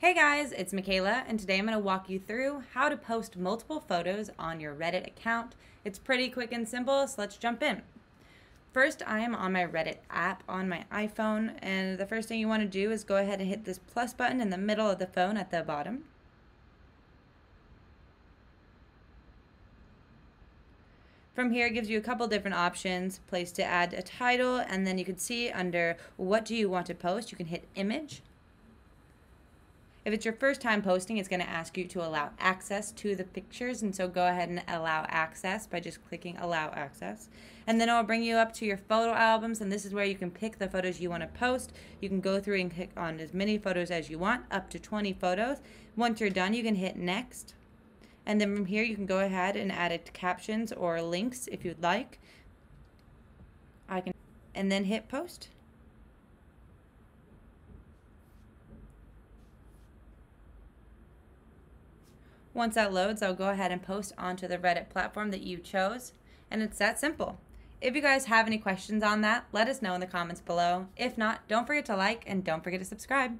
Hey guys, it's Michaela, and today I'm going to walk you through how to post multiple photos on your Reddit account. It's pretty quick and simple, so let's jump in. First, I am on my Reddit app on my iPhone, and the first thing you want to do is go ahead and hit this plus button in the middle of the phone at the bottom. From here, it gives you a couple different options, place to add a title, and then you can see under what do you want to post, you can hit image. If it's your first time posting, it's going to ask you to allow access to the pictures, and so go ahead and allow access by just clicking allow access. And then it'll bring you up to your photo albums, and this is where you can pick the photos you want to post. You can go through and click on as many photos as you want, up to 20 photos. Once you're done, you can hit next. And then from here, you can go ahead and add it to captions or links if you'd like. I can, and then hit post. Once that loads, I'll go ahead and post onto the Reddit platform that you chose. And it's that simple. If you guys have any questions on that, let us know in the comments below. If not, don't forget to like and don't forget to subscribe.